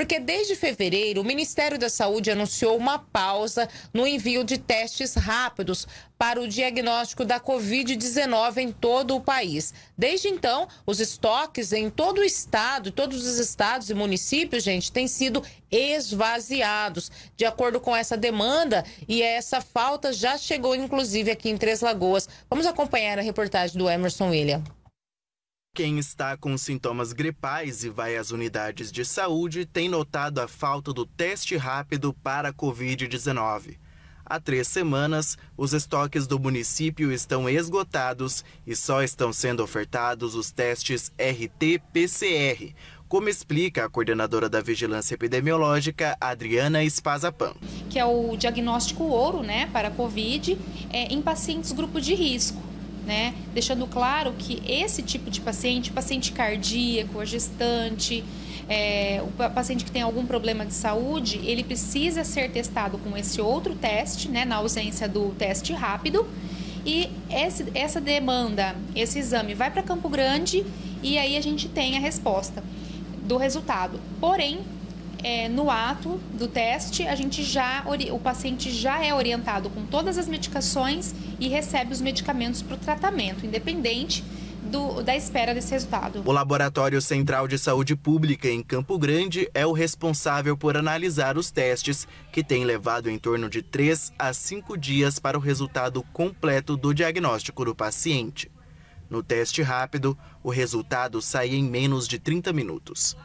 porque desde fevereiro o Ministério da Saúde anunciou uma pausa no envio de testes rápidos para o diagnóstico da Covid-19 em todo o país. Desde então, os estoques em todo o estado, todos os estados e municípios, gente, têm sido esvaziados. De acordo com essa demanda e essa falta já chegou inclusive aqui em Três Lagoas. Vamos acompanhar a reportagem do Emerson William. Quem está com sintomas gripais e vai às unidades de saúde tem notado a falta do teste rápido para a Covid-19. Há três semanas, os estoques do município estão esgotados e só estão sendo ofertados os testes RT-PCR, como explica a coordenadora da Vigilância Epidemiológica, Adriana Espazapan. Que é o diagnóstico ouro né, para Covid é, em pacientes grupo de risco né? Deixando claro que esse tipo de paciente, paciente cardíaco, gestante, é, o paciente que tem algum problema de saúde, ele precisa ser testado com esse outro teste, né? Na ausência do teste rápido. E esse, essa demanda, esse exame vai para Campo Grande e aí a gente tem a resposta do resultado. Porém, é, no ato do teste, a gente já o paciente já é orientado com todas as medicações e recebe os medicamentos para o tratamento, independente do, da espera desse resultado. O Laboratório Central de Saúde Pública em Campo Grande é o responsável por analisar os testes, que tem levado em torno de 3 a 5 dias para o resultado completo do diagnóstico do paciente. No teste rápido, o resultado sai em menos de 30 minutos.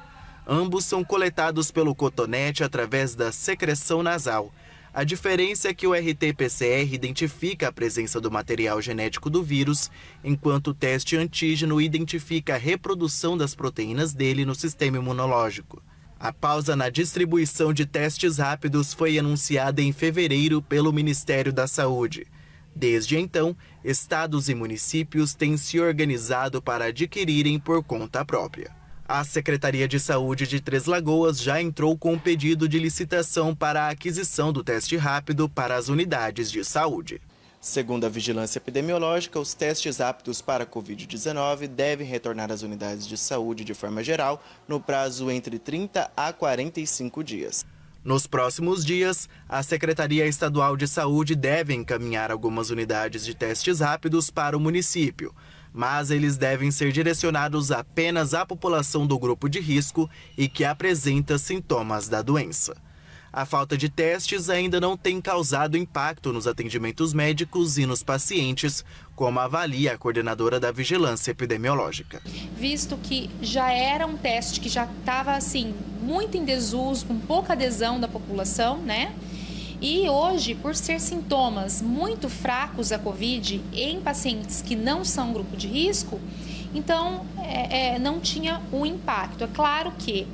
Ambos são coletados pelo cotonete através da secreção nasal. A diferença é que o RT-PCR identifica a presença do material genético do vírus, enquanto o teste antígeno identifica a reprodução das proteínas dele no sistema imunológico. A pausa na distribuição de testes rápidos foi anunciada em fevereiro pelo Ministério da Saúde. Desde então, estados e municípios têm se organizado para adquirirem por conta própria. A Secretaria de Saúde de Três Lagoas já entrou com um pedido de licitação para a aquisição do teste rápido para as unidades de saúde. Segundo a Vigilância Epidemiológica, os testes aptos para a Covid-19 devem retornar às unidades de saúde de forma geral no prazo entre 30 a 45 dias. Nos próximos dias, a Secretaria Estadual de Saúde deve encaminhar algumas unidades de testes rápidos para o município mas eles devem ser direcionados apenas à população do grupo de risco e que apresenta sintomas da doença. A falta de testes ainda não tem causado impacto nos atendimentos médicos e nos pacientes, como avalia a coordenadora da Vigilância Epidemiológica. Visto que já era um teste que já estava assim muito em desuso, com pouca adesão da população, né? E hoje, por ser sintomas muito fracos da Covid em pacientes que não são grupo de risco, então é, é, não tinha um impacto. É claro que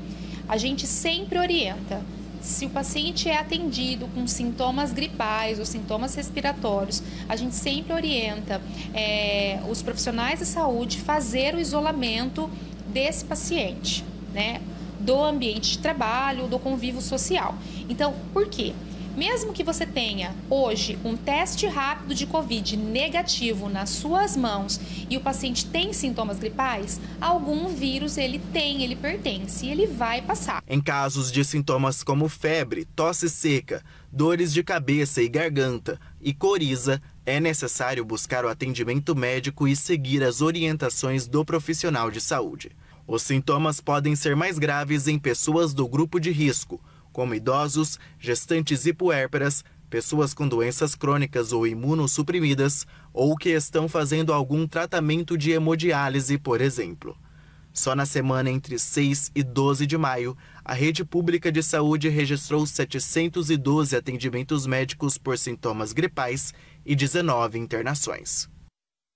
a gente sempre orienta. Se o paciente é atendido com sintomas gripais ou sintomas respiratórios, a gente sempre orienta é, os profissionais de saúde fazer o isolamento desse paciente, né? Do ambiente de trabalho, do convívio social. Então, por quê? Mesmo que você tenha hoje um teste rápido de Covid negativo nas suas mãos e o paciente tem sintomas gripais, algum vírus ele tem, ele pertence e ele vai passar. Em casos de sintomas como febre, tosse seca, dores de cabeça e garganta e coriza, é necessário buscar o atendimento médico e seguir as orientações do profissional de saúde. Os sintomas podem ser mais graves em pessoas do grupo de risco como idosos, gestantes e puérperas, pessoas com doenças crônicas ou imunossuprimidas ou que estão fazendo algum tratamento de hemodiálise, por exemplo. Só na semana entre 6 e 12 de maio, a rede pública de saúde registrou 712 atendimentos médicos por sintomas gripais e 19 internações.